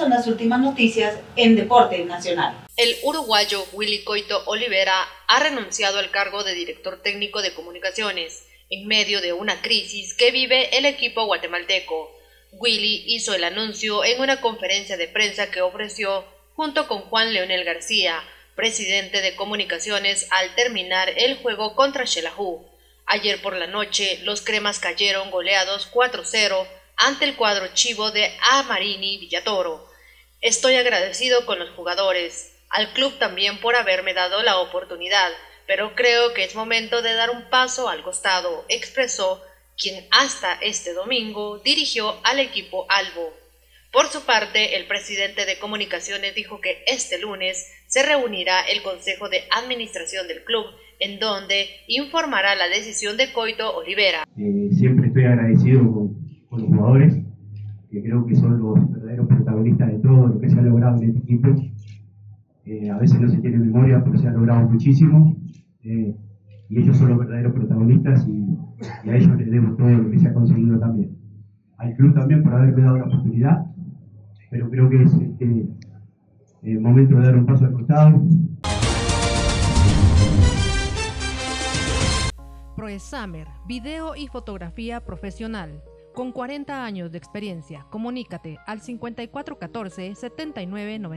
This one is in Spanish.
Son las últimas noticias en Deporte Nacional. El uruguayo Willy Coito Olivera ha renunciado al cargo de director técnico de comunicaciones en medio de una crisis que vive el equipo guatemalteco. Willy hizo el anuncio en una conferencia de prensa que ofreció junto con Juan Leonel García, presidente de comunicaciones, al terminar el juego contra Xelajú. Ayer por la noche, los cremas cayeron goleados 4-0 ante el cuadro chivo de Amarini Villatoro. Estoy agradecido con los jugadores, al club también por haberme dado la oportunidad, pero creo que es momento de dar un paso al costado, expresó quien hasta este domingo dirigió al equipo Albo. Por su parte, el presidente de comunicaciones dijo que este lunes se reunirá el Consejo de Administración del club, en donde informará la decisión de Coito Olivera. Eh, siempre estoy agradecido con, los jugadores, que creo que son los verdaderos protagonistas de todo lo que se ha logrado en este equipo. Eh, a veces no se tiene memoria, pero se ha logrado muchísimo. Eh, y ellos son los verdaderos protagonistas y, a ellos les debo todo lo que se ha conseguido también. Al club también por haberme dado la oportunidad pero creo que es este, el momento de dar un paso al costado. ProExamer, video y fotografía profesional. Con 40 años de experiencia, comunícate al 5414 79